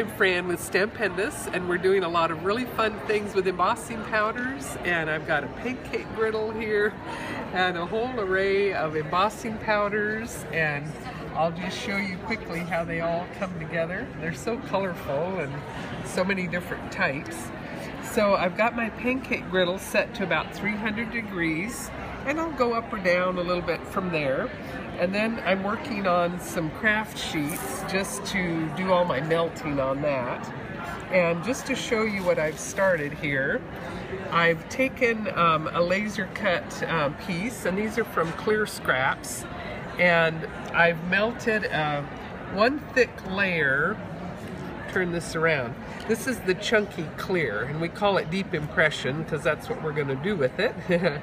I'm Fran with Stampendous and we're doing a lot of really fun things with embossing powders and I've got a pancake griddle here and a whole array of embossing powders and I'll just show you quickly how they all come together. They're so colorful and so many different types. So I've got my pancake griddle set to about 300 degrees and I'll go up or down a little bit from there. And then I'm working on some craft sheets just to do all my melting on that. And just to show you what I've started here, I've taken um, a laser cut um, piece, and these are from clear scraps, and I've melted uh, one thick layer turn this around. This is the chunky clear, and we call it deep impression because that's what we're going to do with it.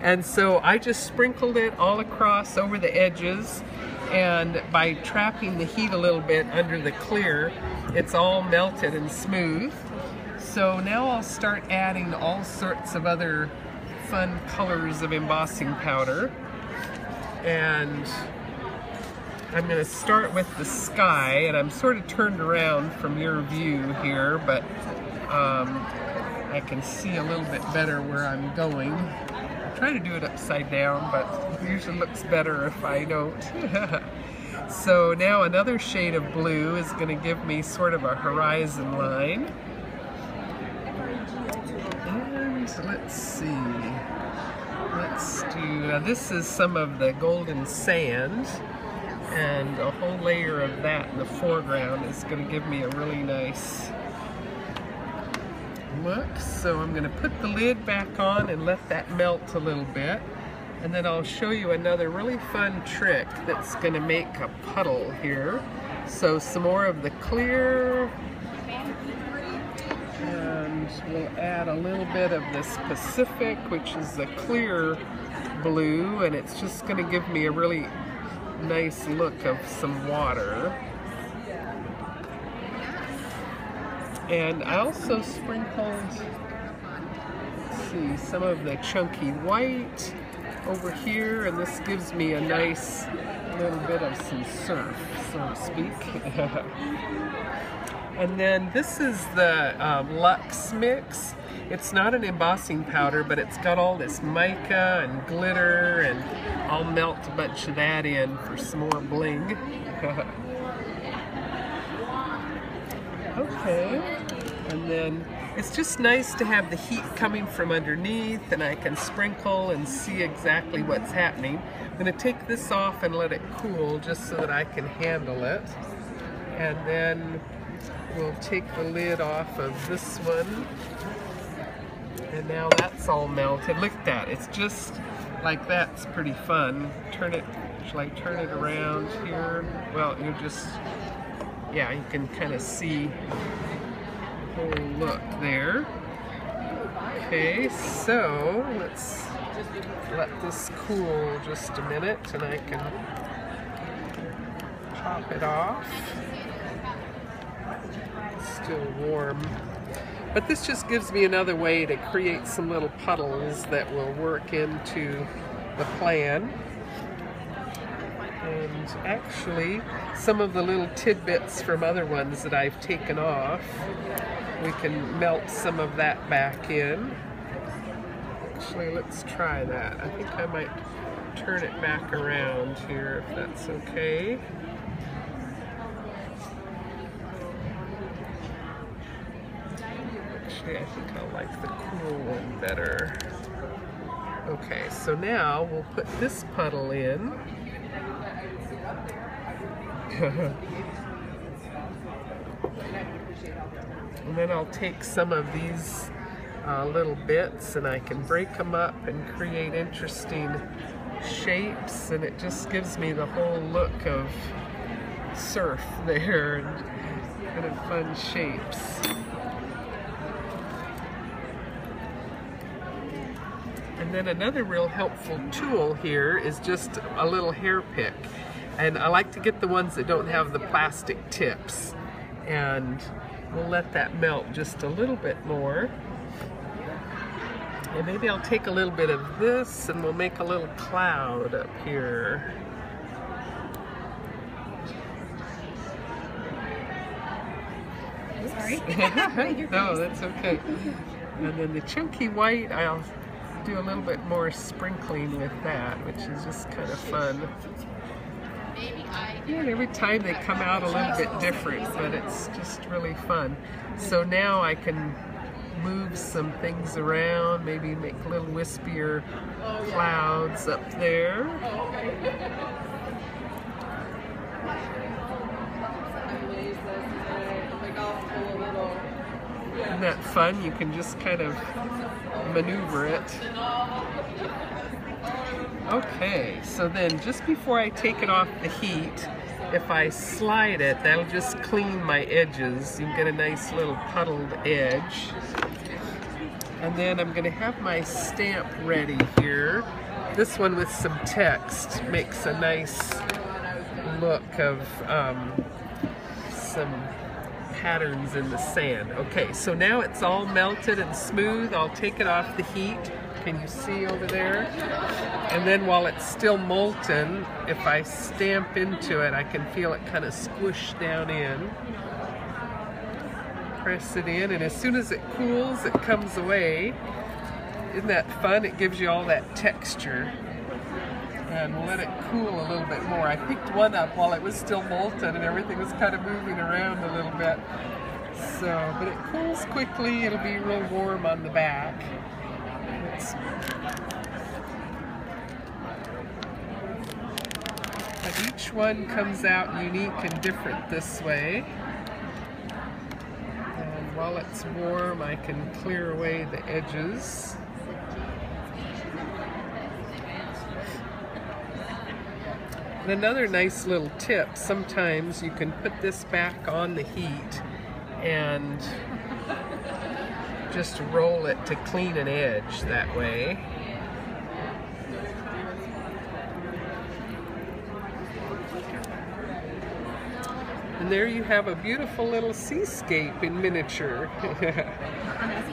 and so I just sprinkled it all across over the edges, and by trapping the heat a little bit under the clear, it's all melted and smooth. So now I'll start adding all sorts of other fun colors of embossing powder. And I'm going to start with the sky, and I'm sort of turned around from your view here, but um, I can see a little bit better where I'm going. I try to do it upside down, but it usually looks better if I don't. so now another shade of blue is going to give me sort of a horizon line. And let's see. Let's do, uh, this is some of the golden sand and a whole layer of that in the foreground is going to give me a really nice look. So I'm going to put the lid back on and let that melt a little bit. And then I'll show you another really fun trick that's going to make a puddle here. So some more of the clear. And we'll add a little bit of this Pacific, which is the clear blue. And it's just going to give me a really nice look of some water. And I also sprinkled, see, some of the chunky white over here, and this gives me a nice little bit of some surf, so to speak. and then this is the um, Luxe Mix. It's not an embossing powder, but it's got all this mica and glitter, and I'll melt a bunch of that in for some more bling. okay, and then it's just nice to have the heat coming from underneath and I can sprinkle and see exactly what's happening. I'm going to take this off and let it cool just so that I can handle it. And then we'll take the lid off of this one and now that's all melted. Look at that. It's just like that's pretty fun. Turn it, shall I turn it around here? Well, you just, yeah, you can kind of see the whole look there. Okay, so let's let this cool just a minute and I can chop it off. It's still warm. But this just gives me another way to create some little puddles that will work into the plan. And actually, some of the little tidbits from other ones that I've taken off, we can melt some of that back in. Actually, let's try that. I think I might turn it back around here if that's okay. Actually, I think I like the cool one better. Okay, so now we'll put this puddle in. and then I'll take some of these uh, little bits and I can break them up and create interesting shapes and it just gives me the whole look of surf there and kind of fun shapes. Then another real helpful tool here is just a little hair pick. And I like to get the ones that don't have the plastic tips. And we'll let that melt just a little bit more. And maybe I'll take a little bit of this and we'll make a little cloud up here. Sorry. no, that's okay. And then the chunky white, I'll do a little bit more sprinkling with that, which is just kind of fun. And every time they come out a little bit different, but it's just really fun. So now I can move some things around, maybe make little wispier clouds up there. Isn't that fun? You can just kind of maneuver it. Okay, so then just before I take it off the heat, if I slide it, that'll just clean my edges. You get a nice little puddled edge. And then I'm gonna have my stamp ready here. This one with some text makes a nice look of um, some patterns in the sand. Okay, so now it's all melted and smooth. I'll take it off the heat. Can you see over there? And then while it's still molten, if I stamp into it, I can feel it kind of squish down in. Press it in, and as soon as it cools, it comes away. Isn't that fun? It gives you all that texture. And let it cool a little bit more. I picked one up while it was still molten and everything was kind of moving around a little bit. So, but it cools quickly. It'll be real warm on the back. But each one comes out unique and different this way. And while it's warm, I can clear away the edges. And another nice little tip, sometimes you can put this back on the heat and just roll it to clean an edge that way. And there you have a beautiful little seascape in miniature.